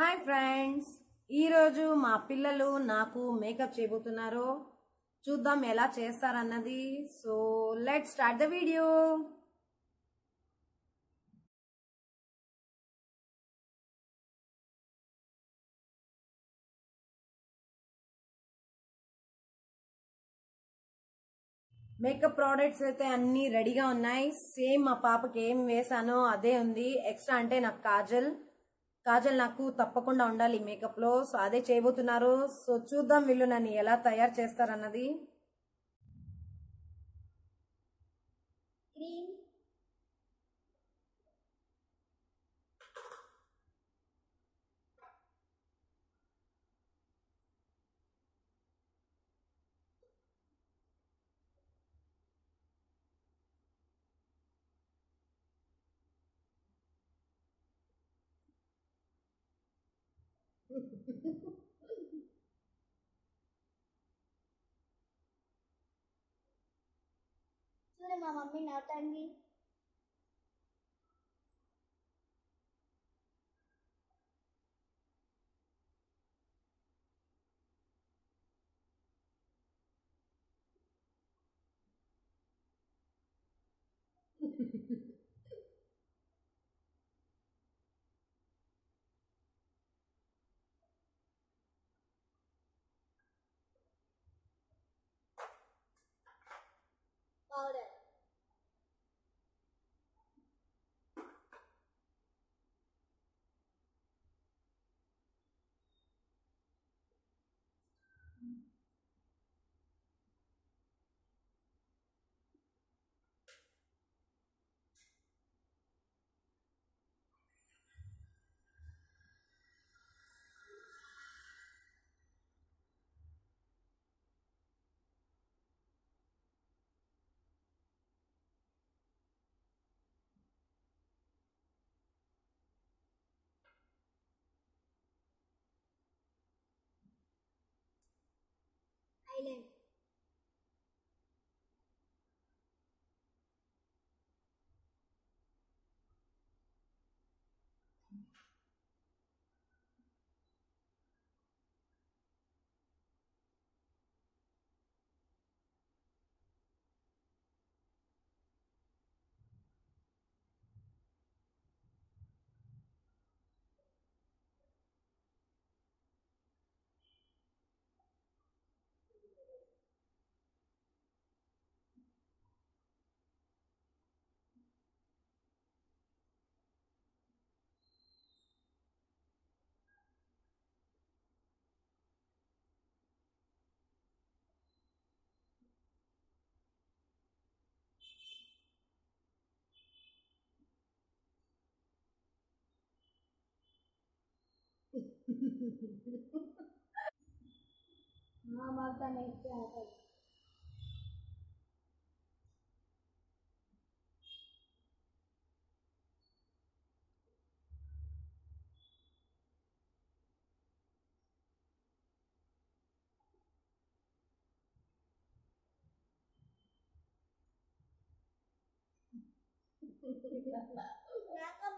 Hi friends. ఈరోజు మా పిల్లలు నాకు మేకప్ చేయబోతున్నారు చూద్దాం ఎలా చేస్తారన్నది. So let start the video makeup products అయితే అన్ని రెడీగా ఉన్నాయి. సేమ్ మా పాపకి ఏం వేసానో అదే ఉంది. ఎక్స్ట్రా అంటే నాకు కాజల్. కాజల్ నాకు తప్పకుండా ఉండాలి. మేకప్లో మేకప్లో సో అదే చేయబోతున్నారు. సో చూద్దాం వీళ్ళు నన్ను ఎలా తయారు చేస్తారన్నది. చూడు మా మమ్మీ నవ్వుతాండి silent. हाँ माता नहीं क्या आता मैं कब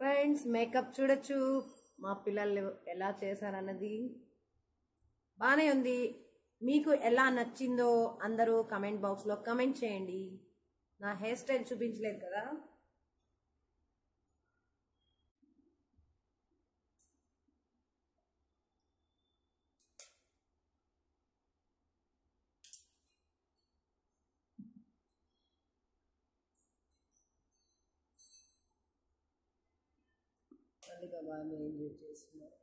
ఫ్రెండ్స్ మేకప్ చూడొచ్చు. మా పిల్లలు ఎలా చేశారన్నది బాగానే ఉంది. మీకు ఎలా నచ్చిందో అందరూ కమెంట్ బాక్స్లో కమెంట్ చేయండి. నా హెయిర్ స్టైల్ చూపించలేదు కదా. చూడండి బాగా ఎంజాయ్ చేస్తున్నారు.